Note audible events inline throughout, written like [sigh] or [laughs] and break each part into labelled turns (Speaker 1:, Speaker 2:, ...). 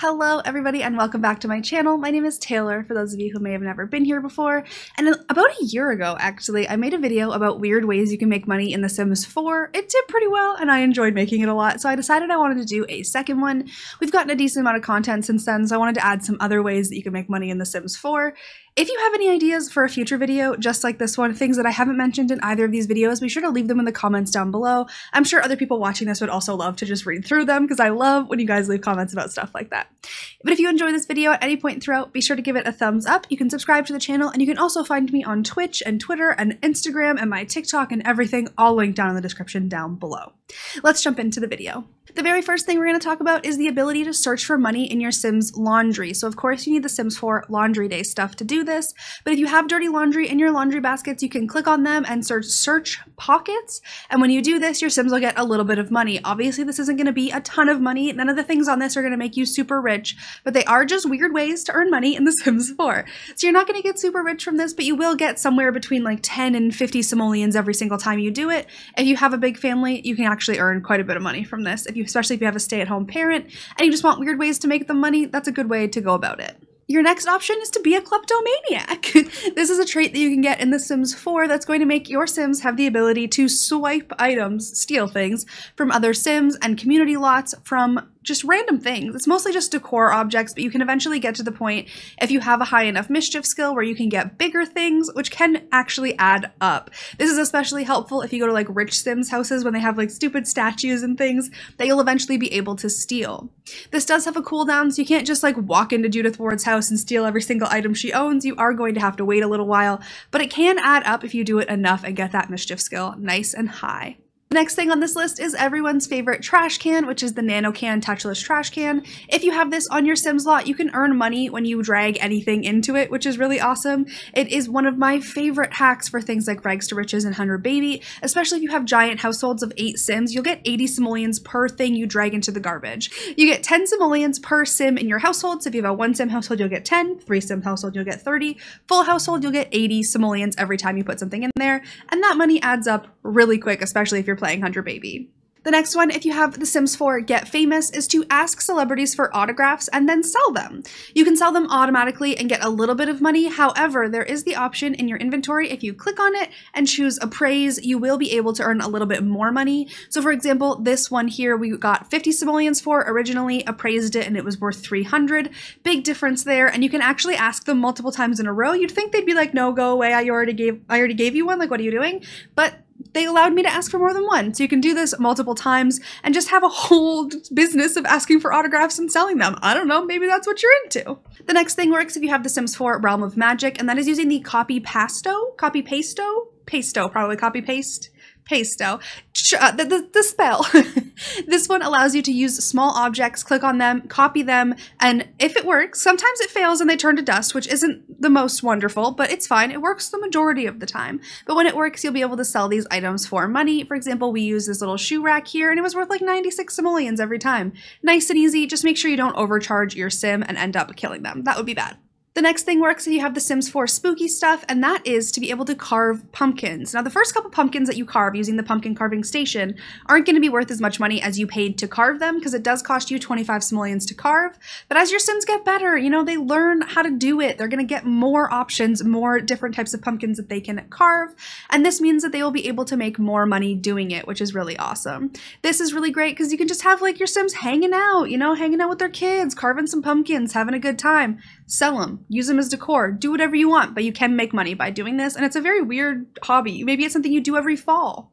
Speaker 1: Hello everybody and welcome back to my channel. My name is Taylor for those of you who may have never been here before. And about a year ago actually, I made a video about weird ways you can make money in The Sims 4. It did pretty well and I enjoyed making it a lot so I decided I wanted to do a second one. We've gotten a decent amount of content since then so I wanted to add some other ways that you can make money in The Sims 4. If you have any ideas for a future video just like this one, things that I haven't mentioned in either of these videos, be sure to leave them in the comments down below. I'm sure other people watching this would also love to just read through them because I love when you guys leave comments about stuff like that. But if you enjoy this video at any point throughout, be sure to give it a thumbs up. You can subscribe to the channel and you can also find me on Twitch and Twitter and Instagram and my TikTok and everything all linked down in the description down below. Let's jump into the video. The very first thing we're going to talk about is the ability to search for money in your Sims laundry. So of course you need the Sims 4 laundry day stuff to do this, but if you have dirty laundry in your laundry baskets, you can click on them and search search pockets. And when you do this, your Sims will get a little bit of money. Obviously this isn't going to be a ton of money. None of the things on this are going to make you super rich, but they are just weird ways to earn money in The [laughs] Sims 4. So you're not going to get super rich from this, but you will get somewhere between like 10 and 50 simoleons every single time you do it. If you have a big family, you can actually earn quite a bit of money from this. If you, especially if you have a stay-at-home parent and you just want weird ways to make the money, that's a good way to go about it. Your next option is to be a kleptomaniac. [laughs] this is a trait that you can get in The Sims 4 that's going to make your Sims have the ability to swipe items, steal things, from other Sims and community lots from just random things. It's mostly just decor objects, but you can eventually get to the point if you have a high enough mischief skill where you can get bigger things, which can actually add up. This is especially helpful if you go to like rich Sims houses when they have like stupid statues and things that you'll eventually be able to steal. This does have a cooldown, so you can't just like walk into Judith Ward's house and steal every single item she owns. You are going to have to wait a little while, but it can add up if you do it enough and get that mischief skill nice and high. Next thing on this list is everyone's favorite trash can, which is the NanoCan Touchless Trash Can. If you have this on your Sims lot, you can earn money when you drag anything into it, which is really awesome. It is one of my favorite hacks for things like Rags to Riches and 100 Baby, especially if you have giant households of 8 Sims, you'll get 80 simoleons per thing you drag into the garbage. You get 10 simoleons per Sim in your household, so if you have a 1 Sim household, you'll get 10, 3 Sim household, you'll get 30, full household, you'll get 80 simoleons every time you put something in there, and that money adds up really quick, especially if you're playing 100 Baby. The next one, if you have The Sims 4 Get Famous, is to ask celebrities for autographs and then sell them. You can sell them automatically and get a little bit of money. However, there is the option in your inventory, if you click on it and choose Appraise, you will be able to earn a little bit more money. So for example, this one here, we got 50 simoleons for originally, appraised it, and it was worth 300. Big difference there, and you can actually ask them multiple times in a row. You'd think they'd be like, no, go away, I already gave, I already gave you one, like what are you doing? But they allowed me to ask for more than one. So you can do this multiple times and just have a whole business of asking for autographs and selling them. I don't know, maybe that's what you're into. The next thing works if you have The Sims 4 Realm of Magic, and that is using the copy pasto, copy pasto, pasto, probably copy paste Pasto. Uh, the, the, the spell. [laughs] this one allows you to use small objects, click on them, copy them, and if it works, sometimes it fails and they turn to dust, which isn't the most wonderful, but it's fine. It works the majority of the time. But when it works, you'll be able to sell these items for money. For example, we use this little shoe rack here, and it was worth like 96 simoleons every time. Nice and easy. Just make sure you don't overcharge your sim and end up killing them. That would be bad. The next thing works if you have the Sims 4 spooky stuff, and that is to be able to carve pumpkins. Now, the first couple pumpkins that you carve using the pumpkin carving station aren't going to be worth as much money as you paid to carve them, because it does cost you 25 simoleons to carve. But as your Sims get better, you know, they learn how to do it. They're going to get more options, more different types of pumpkins that they can carve, and this means that they will be able to make more money doing it, which is really awesome. This is really great because you can just have like your Sims hanging out, you know, hanging out with their kids, carving some pumpkins, having a good time. Sell them use them as decor, do whatever you want, but you can make money by doing this. And it's a very weird hobby. Maybe it's something you do every fall.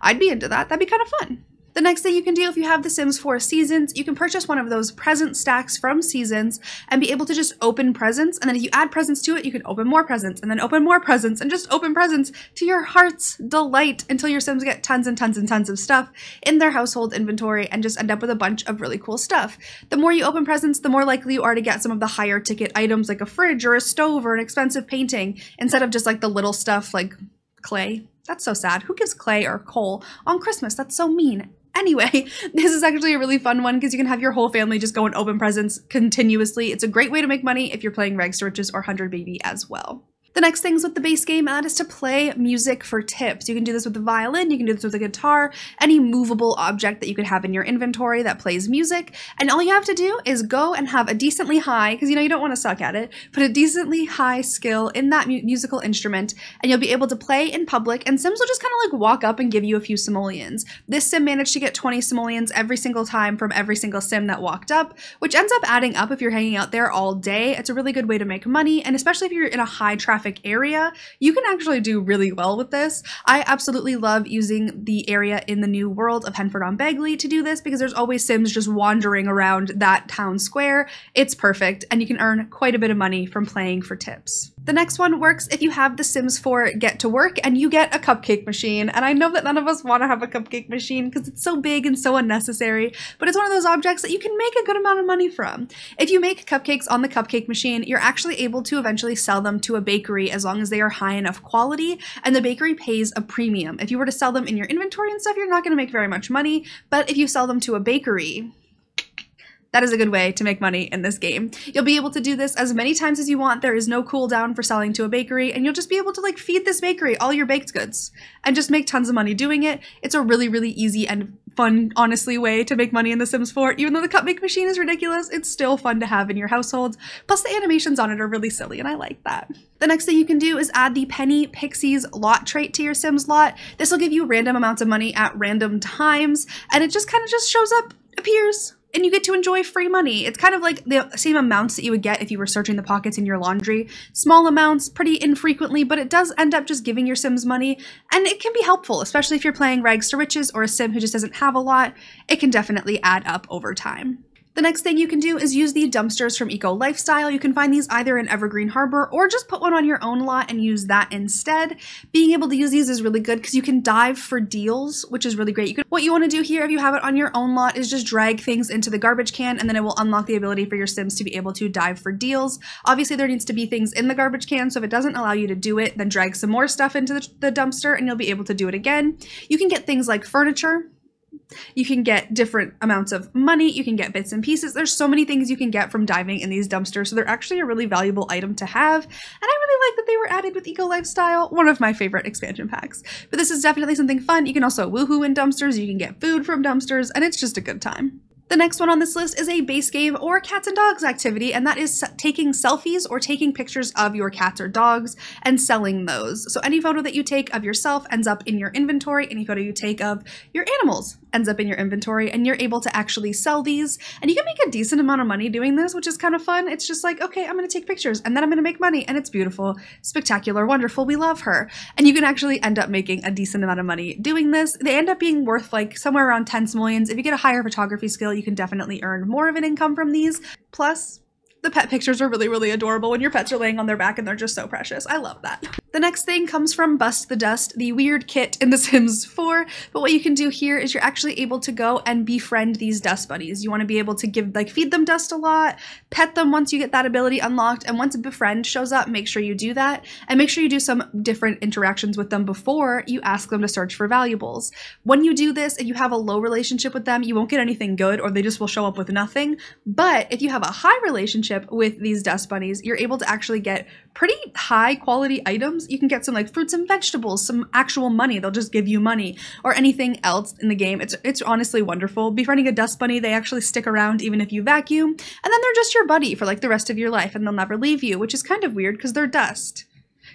Speaker 1: I'd be into that. That'd be kind of fun. The next thing you can do if you have The Sims 4 Seasons, you can purchase one of those present stacks from Seasons and be able to just open presents. And then if you add presents to it, you can open more presents and then open more presents and just open presents to your heart's delight until your Sims get tons and tons and tons of stuff in their household inventory and just end up with a bunch of really cool stuff. The more you open presents, the more likely you are to get some of the higher ticket items like a fridge or a stove or an expensive painting instead of just like the little stuff like clay. That's so sad. Who gives clay or coal on Christmas? That's so mean. Anyway, [laughs] this is actually a really fun one because you can have your whole family just go and open presents continuously. It's a great way to make money if you're playing Rags to Riches or 100 Baby as well. The next things with the base game, and that is to play music for tips. You can do this with the violin, you can do this with a guitar, any movable object that you could have in your inventory that plays music. And all you have to do is go and have a decently high, because you know you don't want to suck at it, put a decently high skill in that mu musical instrument, and you'll be able to play in public. And Sims will just kind of like walk up and give you a few simoleons. This Sim managed to get 20 simoleons every single time from every single Sim that walked up, which ends up adding up if you're hanging out there all day. It's a really good way to make money, and especially if you're in a high traffic area, you can actually do really well with this. I absolutely love using the area in the new world of Henford on Bagley to do this because there's always Sims just wandering around that town square. It's perfect, and you can earn quite a bit of money from playing for tips. The next one works if you have The Sims 4 Get to Work and you get a cupcake machine. And I know that none of us want to have a cupcake machine because it's so big and so unnecessary, but it's one of those objects that you can make a good amount of money from. If you make cupcakes on the cupcake machine, you're actually able to eventually sell them to a bakery as long as they are high enough quality, and the bakery pays a premium. If you were to sell them in your inventory and stuff, you're not going to make very much money, but if you sell them to a bakery, that is a good way to make money in this game. You'll be able to do this as many times as you want. There is no cooldown for selling to a bakery, and you'll just be able to like feed this bakery all your baked goods and just make tons of money doing it. It's a really, really easy and fun, honestly, way to make money in The Sims 4. Even though the cupcake machine is ridiculous, it's still fun to have in your household. Plus, the animations on it are really silly, and I like that. The next thing you can do is add the Penny Pixies lot trait to your Sims lot. This will give you random amounts of money at random times, and it just kind of just shows up, appears, and you get to enjoy free money. It's kind of like the same amounts that you would get if you were searching the pockets in your laundry. Small amounts, pretty infrequently, but it does end up just giving your Sims money, and it can be helpful, especially if you're playing Rags to Riches or a Sim who just doesn't have a lot. It can definitely add up over time. The next thing you can do is use the dumpsters from Eco Lifestyle. You can find these either in Evergreen Harbor or just put one on your own lot and use that instead. Being able to use these is really good because you can dive for deals, which is really great. You can, what you want to do here if you have it on your own lot is just drag things into the garbage can and then it will unlock the ability for your Sims to be able to dive for deals. Obviously there needs to be things in the garbage can, so if it doesn't allow you to do it, then drag some more stuff into the, the dumpster and you'll be able to do it again. You can get things like furniture, you can get different amounts of money, you can get bits and pieces. There's so many things you can get from diving in these dumpsters, so they're actually a really valuable item to have. And I really like that they were added with Eco Lifestyle, one of my favorite expansion packs. But this is definitely something fun. You can also woohoo in dumpsters, you can get food from dumpsters, and it's just a good time. The next one on this list is a base game or cats and dogs activity, and that is taking selfies or taking pictures of your cats or dogs and selling those. So any photo that you take of yourself ends up in your inventory. Any photo you take of your animals ends up in your inventory, and you're able to actually sell these. And you can make a decent amount of money doing this, which is kind of fun. It's just like, okay, I'm to take pictures, and then I'm to make money, and it's beautiful, spectacular, wonderful. We love her. And you can actually end up making a decent amount of money doing this. They end up being worth like somewhere around 10 simoleons. If you get a higher photography skill, you can definitely earn more of an income from these. Plus, the pet pictures are really, really adorable when your pets are laying on their back and they're just so precious. I love that. The next thing comes from Bust the Dust, the weird kit in The Sims [laughs] 4. But what you can do here is you're actually able to go and befriend these dust buddies. You want to be able to give, like, feed them dust a lot, pet them once you get that ability unlocked, and once a befriend shows up, make sure you do that. And make sure you do some different interactions with them before you ask them to search for valuables. When you do this and you have a low relationship with them, you won't get anything good or they just will show up with nothing. But if you have a high relationship with these dust bunnies, you're able to actually get pretty high quality items. You can get some like fruits and vegetables, some actual money. They'll just give you money or anything else in the game. It's it's honestly wonderful. Befriending a dust bunny, they actually stick around even if you vacuum, and then they're just your buddy for like the rest of your life and they'll never leave you, which is kind of weird because they're dust.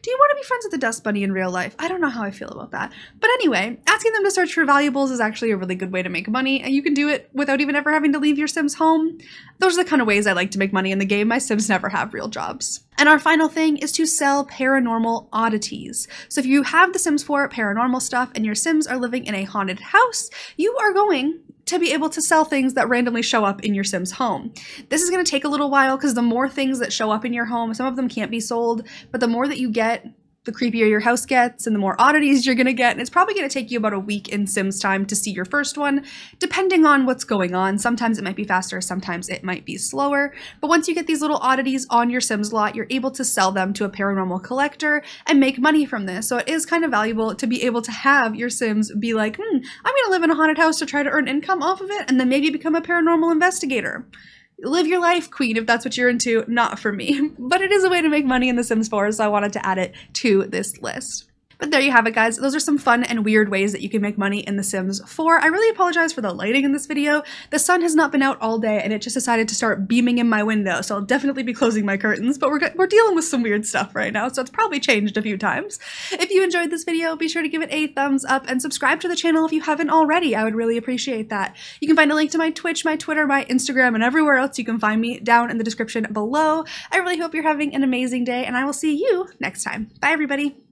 Speaker 1: Do you want to be friends with the dust bunny in real life? I don't know how I feel about that. But anyway, asking them to search for valuables is actually a really good way to make money, and you can do it without even ever having to leave your Sims home. Those are the kind of ways I like to make money in the game. My Sims never have real jobs. And our final thing is to sell paranormal oddities. So if you have The Sims 4 paranormal stuff and your Sims are living in a haunted house, you are going to be able to sell things that randomly show up in your Sim's home. This is going to take a little while because the more things that show up in your home, some of them can't be sold, but the more that you get, the creepier your house gets and the more oddities you're going to get. And it's probably going to take you about a week in Sims time to see your first one, depending on what's going on. Sometimes it might be faster, sometimes it might be slower. But once you get these little oddities on your Sims lot, you're able to sell them to a paranormal collector and make money from this. So it is kind of valuable to be able to have your Sims be like, hmm, I'm going to live in a haunted house to try to earn income off of it and then maybe become a paranormal investigator live your life, queen, if that's what you're into. Not for me. [laughs] But it is a way to make money in The Sims 4, so I wanted to add it to this list. But there you have it, guys. Those are some fun and weird ways that you can make money in The Sims 4. I really apologize for the lighting in this video. The sun has not been out all day and it just decided to start beaming in my window, so I'll definitely be closing my curtains, but we're, we're dealing with some weird stuff right now, so it's probably changed a few times. If you enjoyed this video, be sure to give it a thumbs up and subscribe to the channel if you haven't already. I would really appreciate that. You can find a link to my Twitch, my Twitter, my Instagram, and everywhere else you can find me down in the description below. I really hope you're having an amazing day, and I will see you next time. Bye, everybody.